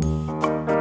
Música